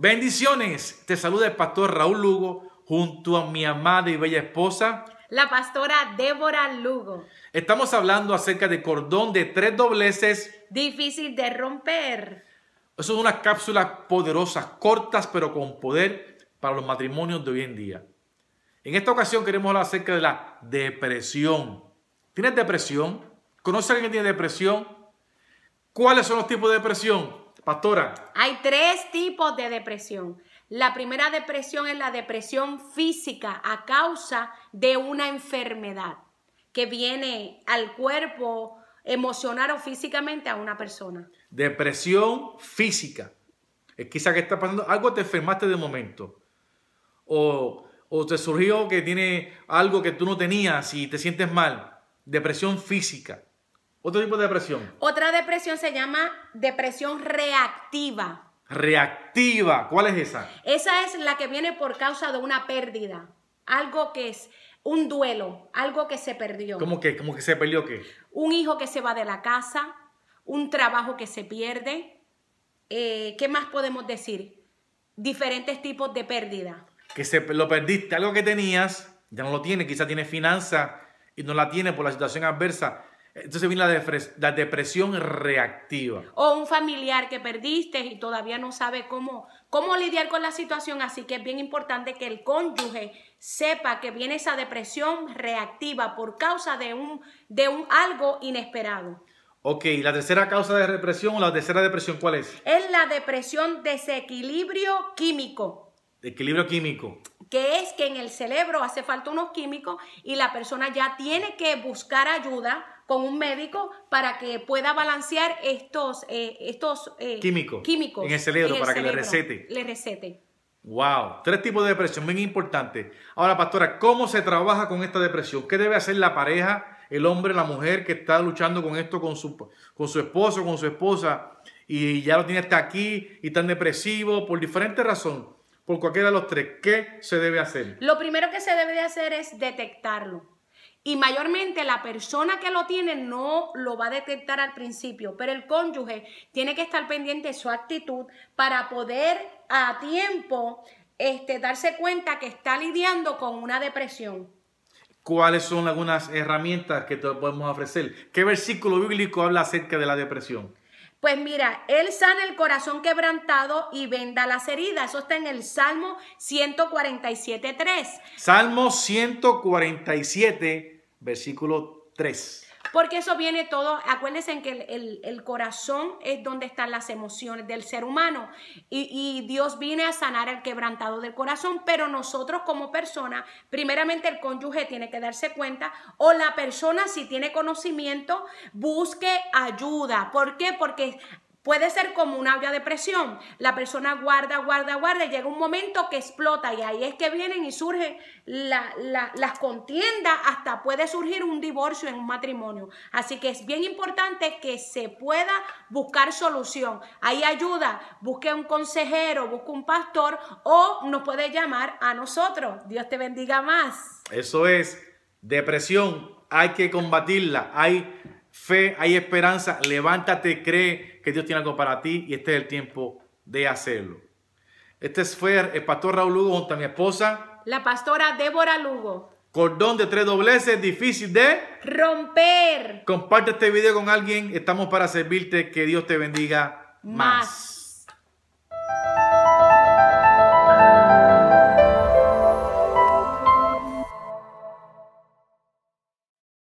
Bendiciones. Te saluda el pastor Raúl Lugo junto a mi amada y bella esposa. La pastora Débora Lugo. Estamos hablando acerca de cordón de tres dobleces. Difícil de romper. Eso son unas cápsulas poderosas, cortas pero con poder para los matrimonios de hoy en día. En esta ocasión queremos hablar acerca de la depresión. ¿Tienes depresión? ¿Conoce a alguien que tiene depresión? ¿Cuáles son los tipos de depresión? Pastora. Hay tres tipos de depresión. La primera depresión es la depresión física a causa de una enfermedad que viene al cuerpo emocional o físicamente a una persona. Depresión física. Es quizá que está pasando algo, te enfermaste de momento. O, o te surgió que tiene algo que tú no tenías y te sientes mal. Depresión física. Otro tipo de depresión. Otra depresión se llama depresión reactiva. Reactiva. ¿Cuál es esa? Esa es la que viene por causa de una pérdida. Algo que es un duelo, algo que se perdió. ¿Cómo que? ¿Cómo que se perdió qué? Un hijo que se va de la casa, un trabajo que se pierde. Eh, ¿Qué más podemos decir? Diferentes tipos de pérdida. Que se lo perdiste, algo que tenías, ya no lo tienes, quizás tienes finanzas y no la tienes por la situación adversa entonces viene la, depresión reactiva. O un familiar que perdiste y todavía no sabe cómo, cómo lidiar con la situación. Así que es bien importante que el cónyuge sepa que viene esa depresión reactiva por causa de un, de un algo inesperado. Ok, ¿la tercera causa de depresión o la tercera depresión cuál es? Es la depresión desequilibrio químico. Equilibrio químico que es que en el cerebro hace falta unos químicos y la persona ya tiene que buscar ayuda con un médico para que pueda balancear estos, eh, estos eh, químicos, químicos en el cerebro para que le recete. Le recete. Wow, tres tipos de depresión, bien importante. Ahora, pastora, ¿cómo se trabaja con esta depresión? ¿Qué debe hacer la pareja, el hombre, la mujer que está luchando con esto con su, con su esposo, con su esposa y ya lo tiene hasta aquí y tan depresivo por diferentes razones? Por cualquiera de los tres, ¿qué se debe hacer? Lo primero que se debe de hacer es detectarlo. Y mayormente la persona que lo tiene no lo va a detectar al principio, pero el cónyuge tiene que estar pendiente de su actitud para poder a tiempo este, darse cuenta que está lidiando con una depresión. ¿Cuáles son algunas herramientas que podemos ofrecer? ¿Qué versículo bíblico habla acerca de la depresión? Pues mira, Él sana el corazón quebrantado y venda las heridas. Eso está en el Salmo 147.3. Salmo 147, versículo 3. Porque eso viene todo, acuérdense en que el, corazón es donde están las emociones del ser humano y, y, Dios viene a sanar el quebrantado del corazón, pero nosotros como persona, primeramente el cónyuge tiene que darse cuenta o la persona si tiene conocimiento, busque ayuda. ¿Por qué? Porque Puede ser como una olla de presión. La persona guarda, guarda, guarda y llega un momento que explota y ahí es que vienen y surgen las contiendas, hasta puede surgir un divorcio en un matrimonio. Así que es bien importante que se pueda buscar solución. Hay ayuda, busque un consejero, busque un pastor o nos puede llamar a nosotros. Dios te bendiga más. Eso es depresión, hay que combatirla. Hay fe, hay esperanza. Levántate, cree que Dios tiene algo para ti y este es el tiempo de hacerlo. Este fue el pastor Raúl Lugo junto a mi esposa. La pastora Débora Lugo. Cordón de tres dobleces, difícil de romper. Comparte este video con alguien. Estamos para servirte. Que Dios te bendiga más.